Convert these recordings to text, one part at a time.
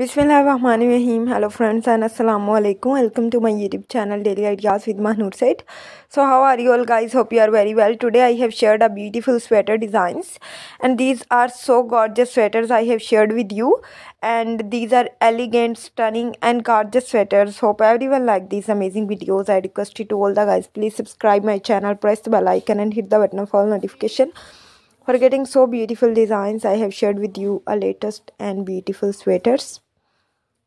Bismillahirrahmanirrahim. Hello friends and assalamu alaikum. Welcome to my YouTube channel Daily Ideas with Mahnoor Saeed. So how are you all guys? Hope you are very well. Today I have shared a beautiful sweater designs and these are so gorgeous sweaters I have shared with you and these are elegant, stunning and gorgeous sweaters. Hope everyone like these amazing videos. I request you to all the guys please subscribe my channel, press the bell icon and hit the button for notification for getting so beautiful designs i have shared with you a latest and beautiful sweaters.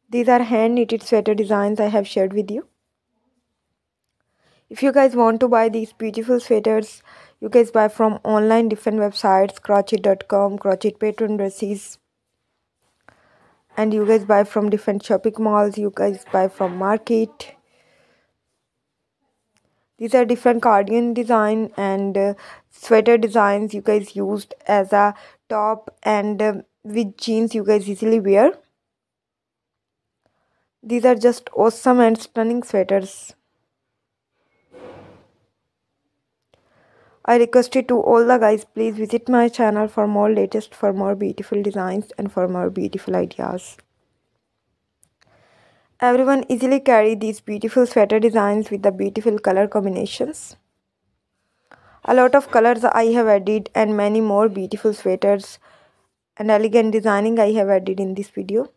These are hand knitted sweater designs i have shared with you. If you guys want to buy these beautiful sweaters you guys buy from online different websites crochet.com crochet patron dresses and you guys buy from different shopping malls. You guys buy from market these are different cardigan design and uh, sweater designs you guys used as a top and uh, with jeans you guys easily wear these are just awesome and stunning sweaters I requested to all the guys please visit my channel for more latest for more beautiful designs and for more beautiful ideas. Everyone easily carry these beautiful sweater designs with the beautiful color combinations. A lot of colors I have added and many more beautiful sweaters and elegant designing I have added in this video.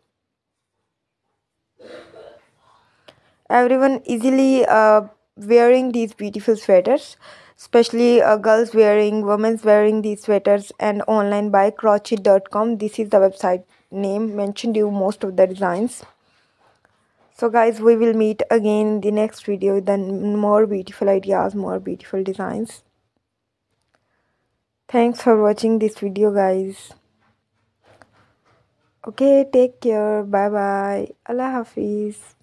Everyone easily uh, wearing these beautiful sweaters especially uh, girls wearing women's wearing these sweaters and online by crochet.com this is the website name mentioned you most of the designs so guys we will meet again in the next video with more beautiful ideas more beautiful designs. Thanks for watching this video guys. Okay take care. Bye bye allah hafiz